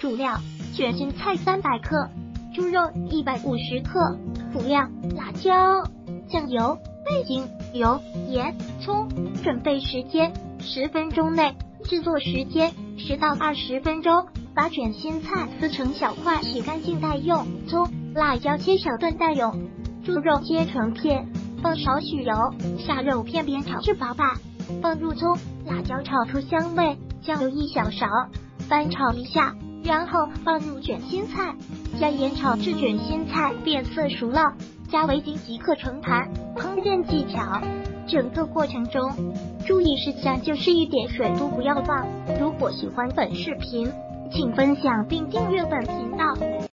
主料：卷心菜三百克，猪肉一百五十克。辅料：辣椒、酱油、味精、油、盐、葱。准备时间：十分钟内。制作时间：十到二十分钟。把卷心菜撕成小块，洗干净待用。葱、辣椒切小段待用。猪肉切成片，放少许油，下肉片煸炒至饱满，放入葱、辣椒炒出香味，酱油一小勺，翻炒一下，然后放入卷心菜，加盐炒至卷心菜变色熟了，加味精即可盛盘。烹饪技巧：整个过程中注意事项就是一点水都不要放。如果喜欢本视频，请分享并订阅本频道。